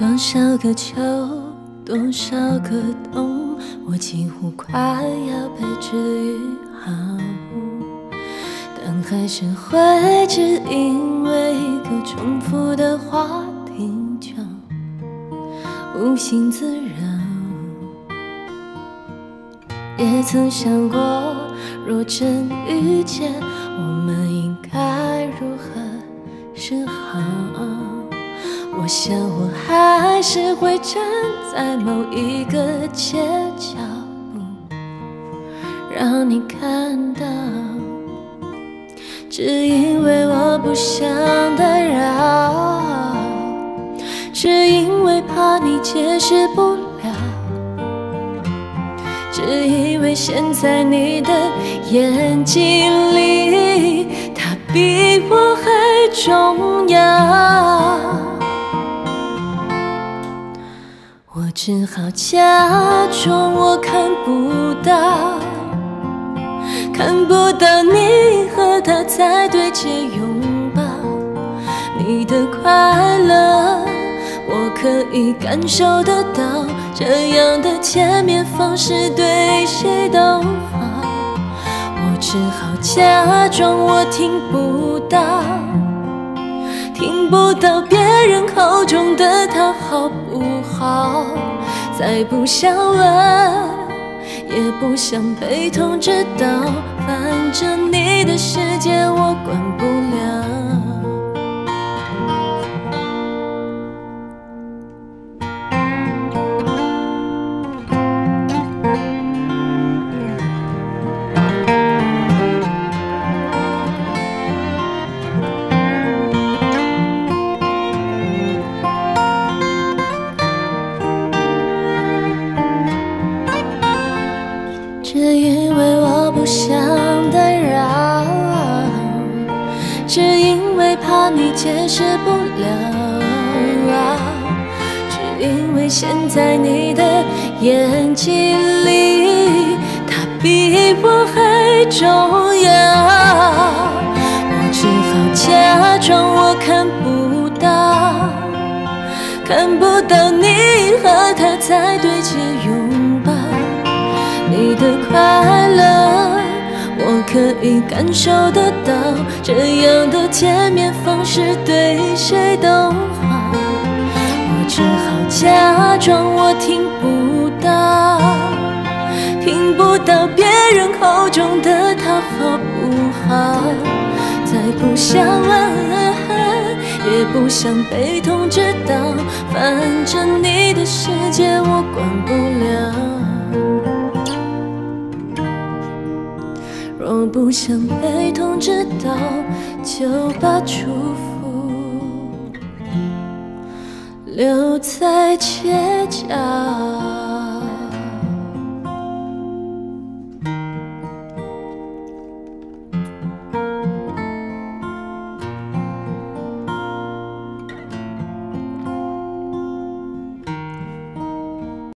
多少个秋，多少个冬，我几乎快要被治愈好，但还是会只因为一个重复的话题就无心自扰。也曾想过，若真遇见，我们应该我想我还是会站在某一个街角，让你看到。只因为我不想打扰，只因为怕你解释不了，只因为现在你的眼睛里，他比我还重要。我只好假装我看不到，看不到你和他在对街拥抱，你的快乐我可以感受得到，这样的见面方式对谁都好。我只好假装我听不到，听不到别人口中好不好。再不想问，也不想被通知到，反正你的世界我管不了。只因为我不想打扰，只因为怕你解释不了，只因为现在你的眼睛里，他比我还重要。我只好假装我看不到，看不到你和他在对街拥。你的快乐，我可以感受得到。这样的见面方式对谁都好。我只好假装我听不到，听不到别人口中的他好不好。再不想问，也不想被通知到，反正你的世界我管不了。不想被通知到，就把祝福留在街角。